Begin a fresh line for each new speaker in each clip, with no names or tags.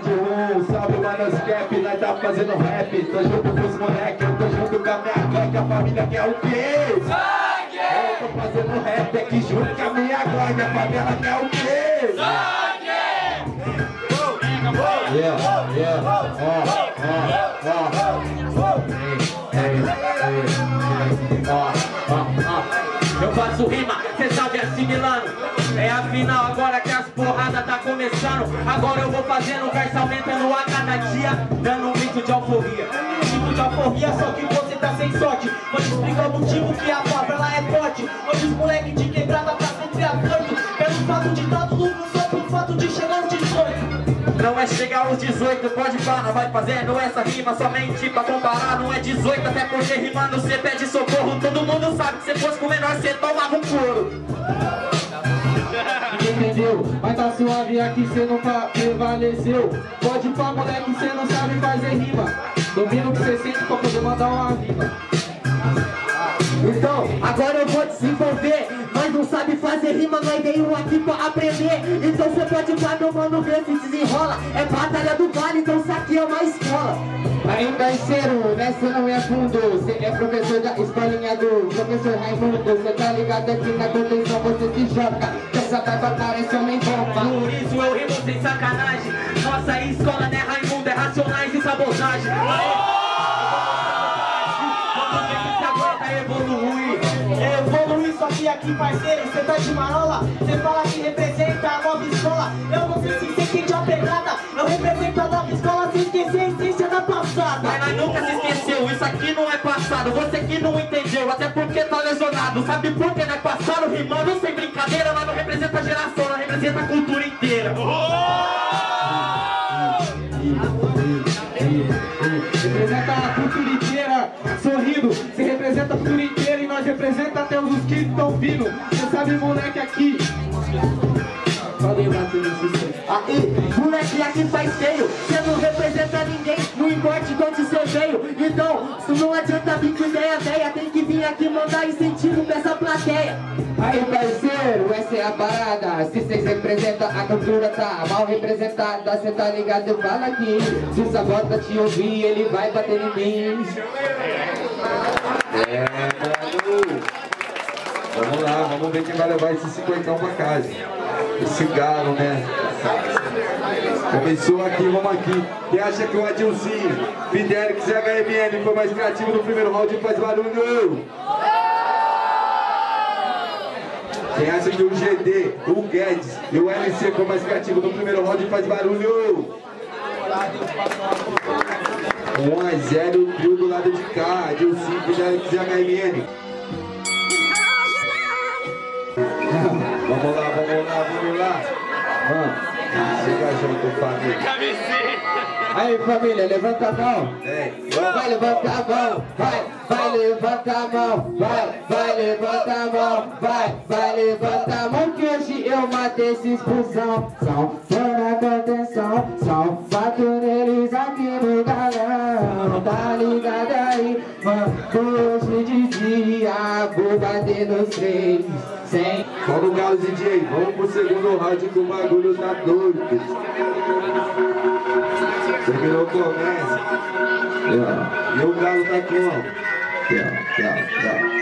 de rum, salve manos cap, nós tá fazendo rap. Tô junto com os moleque, eu tô junto com a minha gangue, a família quer o quê? Sangue! Eu tô fazendo rap aqui junto com a minha gangue, a família quer o quê? Sangue! Yeah, yeah, ó, ó, ó. Ei, ei, ei, ei, ó, ó, ó.
Eu faço rima, cê sabe assimilando é a final agora que as porradas tá começando. Agora eu vou fazendo verso aumentando a cada dia Dando um grito de alforria. Grito de alforria, só que você tá sem sorte. Vou te explicar o motivo que a favela é forte. Hoje os moleque de quebrada tá sempre afoito Pelo fato de todo mundo só pelo fato de chegar aos 18 Não é chegar aos 18, pode parar, vai fazendo essa rima somente pra comparar Não é 18, até porque rimando cê pede socorro. Todo mundo sabe que se fosse com menor cê tomava um couro
entendeu? Mas tá suave aqui, cê nunca prevaleceu. Pode pá, moleque, cê não sabe fazer rima. Domina o que cê sente pra poder mandar uma rima.
Então, agora eu vou desenvolver. Nós não sabe fazer rima, nós veio aqui pra aprender. Então cê pode pá, meu mano, ver se desenrola. É batalha do vale, então isso aqui é uma escola
Aí parceiro, nessa não é fundo Cê é professor da escolinha do professor Raimundo. Cê tá ligado aqui na contenção, você se joga Essa barba parece homem bomba.
Por isso eu rimo sem sacanagem. Nossa escola não é Raimundo, é racionais e sabotagem. Evoluir Evoluir só que aqui parceiro, cê tá de marola. Cê fala que representa a nova escola. Eu não sei se cê sente a pegada. Eu represento a nova escola sem esquecer passada. Mas nós nunca se esqueceu, isso aqui não é passado. Você que não entendeu, até porque tá lesionado. Sabe por que nós passaram rimando sem brincadeira? Nós não representa a geração, nós representa a cultura inteira.
Representa a cultura inteira sorrindo. Você representa a cultura inteira e nós representa até os que estão vindo. Você sabe moleque aqui.
Aí, moleque aqui faz feio. Você não representa Então, se não adianta vir com ideia velha Tem que vir aqui mandar incentivo pra essa plateia.
Aí parceiro, essa é a parada. Se cês representam a cultura tá mal representada. Cê tá ligado, fala aqui. Se o Sabota te ouvir, ele vai bater em mim. É, mano Vamos lá, vamos ver quem vai levar esse cinquentão pra casa. O cigarro, né? Começou aqui, vamos aqui. Quem acha que o Adilzinho, Fidelix e HMN foi mais criativo no primeiro round faz barulho? Quem acha que o GD, o Guedes e o LC foi mais criativo no primeiro round faz barulho? 1 a 0 trio do lado de cá, Adilzinho, Fidelix e HMN. vamos lá, vamos lá, vamos lá. Vamos. Chega junto, família. Aí, família, levanta a mão. Vai, levanta a mão. Vai, vai, levanta a mão. Vai, vai, levanta a mão. Vai, vai, levanta a mão. Que hoje eu matei essa expulsão. São fora contenção. São fato neles aqui no galão. Tá ligado aí? Mano, hoje de dia vou bater nos três. Sem. Vamos, Galo DJ. Vamos pro segundo round que o bagulho tá doido. Terminou o comércio. E o Galo tá como? Yeah, yeah, yeah.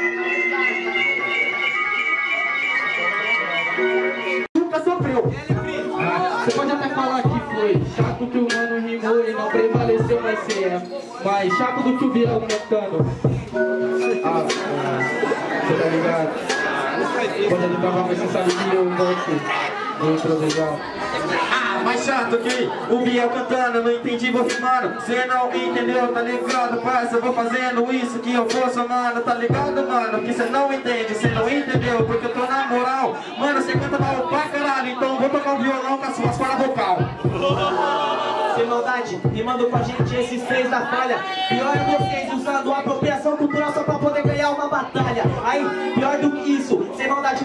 Nunca sofreu
Você pode até falar que foi chato que o mano rimou e não prevaleceu, mas você é mais chato do que o Biel cantando. Quando ele tava, mas você sabe que eu gosto do improvisar.
Ah, mais chato que o Biel cantando, não entendi, vou rimando Cê não entendeu, tá ligado, parça, vou fazendo isso que eu vou somando Tá ligado, mano, que cê não entende, cê não entendeu Porque eu tô na moral, mano, cê canta mal pra caralho Então vou tocar o violão com as suas cordas vocal. Sem maldade, rimando com a gente esses três da falha. Pior é vocês usando apropriação cultural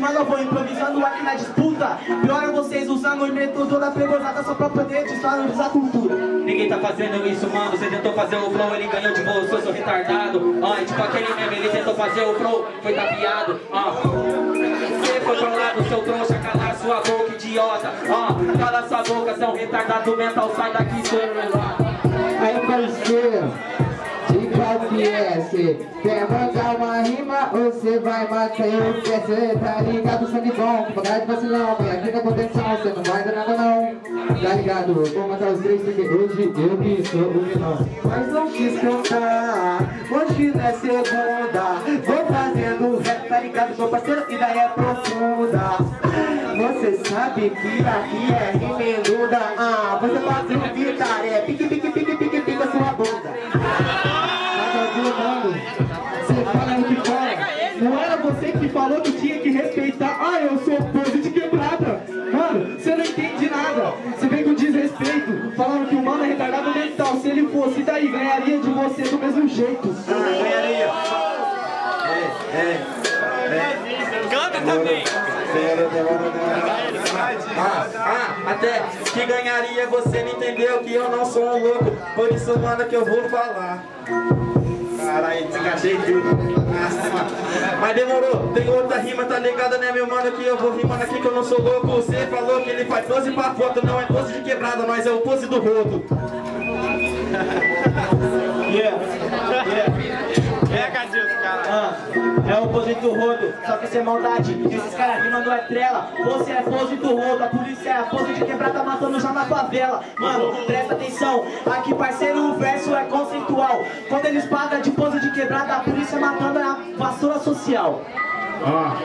mano, eu vou improvisando aqui na disputa. Pior é vocês usando o método da pregosada só pra poder desvalorizar a cultura. Ninguém tá fazendo isso, mano, você tentou fazer o flow, ele ganhou de você, eu sou retardado. Ah, tipo aquele meme, ele tentou fazer o flow, foi tapeado. Ah, você foi pro lado, seu trouxa, calar sua boca, idiota. Ó, cala sua boca, você é um retardado mental, sai daqui, celular.
Quer mandar uma rima ou cê vai matar eu? Quer cê tá ligado, sangue bom, pagar de vacilão Põe aqui na contenção, cê não vai dar nada não. Tá ligado? Vou matar os três porque hoje eu que sou o vilão. Mas não quis cantar, hoje não é segunda. Vou fazendo rap, tá ligado, meu parceiro, e daí é profunda. Você sabe que aqui é rimeluda Ah, você pode evitar, é pique, pique, pique, pique, pique a sua bunda Não era você que falou que tinha que respeitar. Ah, eu sou pose de quebrada. Mano, você não entende nada. Você vem com desrespeito, falando que o mano é retardado mental. Se ele fosse, daí ganharia de você do mesmo jeito.
Ah, ganharia. É, é.
é. Canta também.
Ah, ah, até que ganharia você não entendeu que eu não sou um louco. Por isso, mano, que eu vou falar. Caralho, desengatei tudo. Nossa, Mas demorou, tem outra rima, tá ligado, né, meu mano? Que eu vou rimando aqui que eu não sou louco. Você falou que ele faz pose pra foto, não é pose de quebrada, nós é o pose do rodo.
yeah, yeah. É, Cadilson, cara. Ah, é o pose do rodo, só que sem maldade. Esses caras rimando não é trela. Você é pose do rodo, a polícia é a pose de quebrada matando já na favela. Mano, presta atenção. Aqui, parceiro, o verso é conceitual. Quando eles pagam de pose de quebrada, a polícia matando é a vassoura social.
Ah,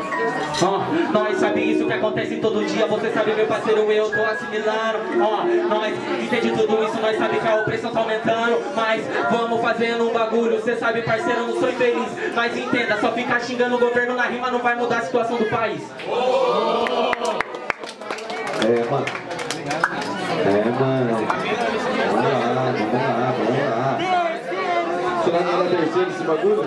ah, nós sabe isso que acontece todo dia? Você sabe meu parceiro, eu tô assimilando. Ó, oh, nós entende tudo isso Nós sabe que a opressão tá aumentando. Mas vamos fazendo um bagulho. Cê sabe parceiro, eu não sou infeliz. Mas entenda, só ficar xingando o governo na rima Não vai mudar a situação do país.
É, mano É, mano Vamos lá, vamos lá, vamos lá Esse bagulho?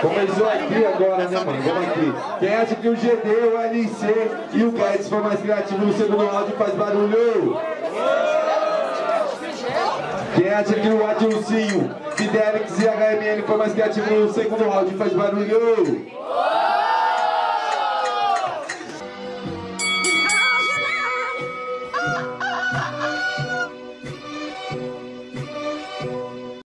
Começou aqui agora, né, mano? Vamos aqui. Quem acha que o GD, o LC e o Guedes foi mais criativo no segundo round faz barulho? Quem acha que o Adilcinho, Fidelix e HMN foi mais criativo no segundo round faz barulho?